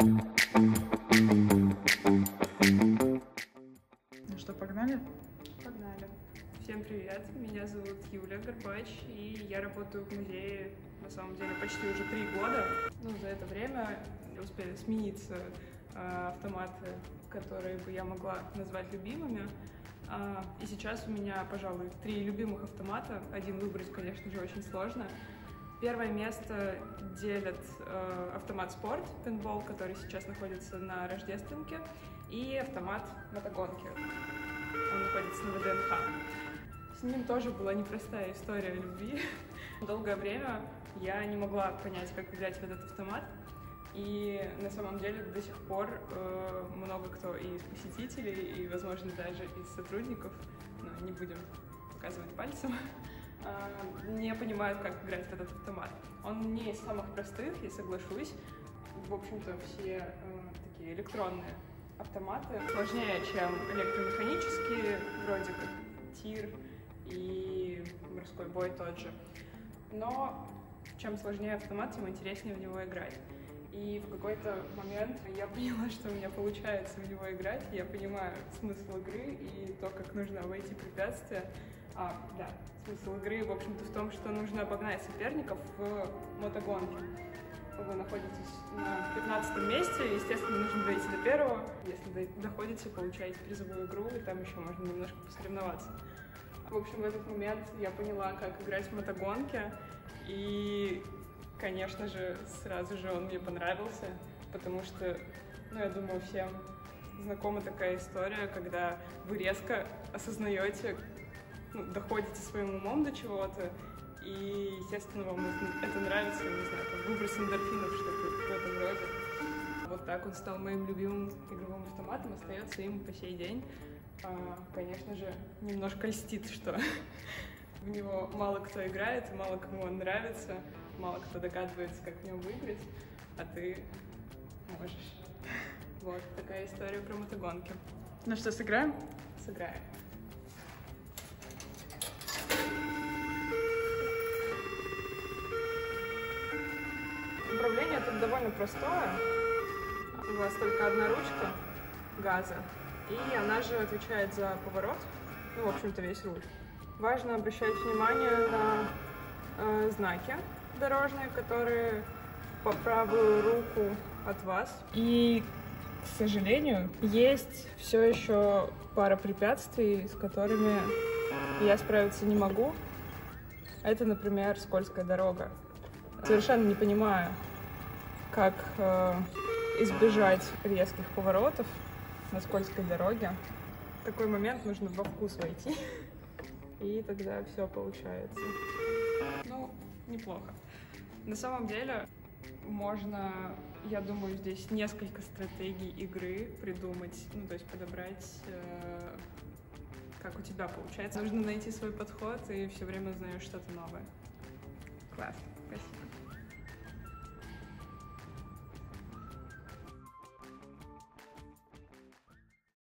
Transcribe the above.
Ну что, погнали? Погнали. Всем привет, меня зовут Юля Горбач, и я работаю в музее, на самом деле, почти уже три года. Ну, за это время успели смениться э, автоматы, которые бы я могла назвать любимыми. А, и сейчас у меня, пожалуй, три любимых автомата. Один выбрать, конечно же, очень сложно. Первое место делят э, автомат спорт, пинбол, который сейчас находится на Рождественке, и автомат мотогонки. Он находится на ВДНХ. С ним тоже была непростая история любви. Долгое время я не могла понять, как играть в этот автомат. И на самом деле до сих пор э, много кто и из посетителей, и, возможно, даже из сотрудников, ну, не будем показывать пальцем, не понимают, как играть в этот автомат. Он не из самых простых, я соглашусь. В общем-то, все э, такие электронные автоматы сложнее, чем электромеханические, вроде как тир и морской бой тот же. Но чем сложнее автомат, тем интереснее в него играть. И в какой-то момент я поняла, что у меня получается в него играть, я понимаю смысл игры и то, как нужно обойти препятствия. А, да, смысл игры, в общем-то, в том, что нужно обогнать соперников в мотогонке. Вы находитесь на 15 месте, естественно, нужно дойти до первого. Если доходите, получаете призовую игру, и там еще можно немножко посоревноваться. В общем, в этот момент я поняла, как играть в мотогонке, и Конечно же, сразу же он мне понравился, потому что, ну, я думаю, всем знакома такая история, когда вы резко осознаете, ну, доходите своим умом до чего-то, и, естественно, вам это нравится, не знаю, там, выброс эндорфинов, что-то в этом роде. Вот так он стал моим любимым игровым автоматом, остается им по сей день. А, конечно же, немножко льстит, что в него мало кто играет, мало кому он нравится, мало кто догадывается, как в нем выиграть, а ты можешь. Вот такая история про мотогонки. Ну что, сыграем? Сыграем. Управление тут довольно простое. У вас только одна ручка газа, и она же отвечает за поворот, ну, в общем-то, весь руль. Важно обращать внимание на э, знаки, дорожные, которые по правую руку от вас. И, к сожалению, есть все еще пара препятствий, с которыми я справиться не могу. Это, например, скользкая дорога. Совершенно не понимаю, как э, избежать резких поворотов на скользкой дороге. В такой момент нужно во вкус войти, и тогда все получается. Ну, неплохо. На самом деле можно, я думаю, здесь несколько стратегий игры придумать, ну, то есть подобрать, э, как у тебя получается. Нужно найти свой подход и все время узнаешь что-то новое. Классно, спасибо.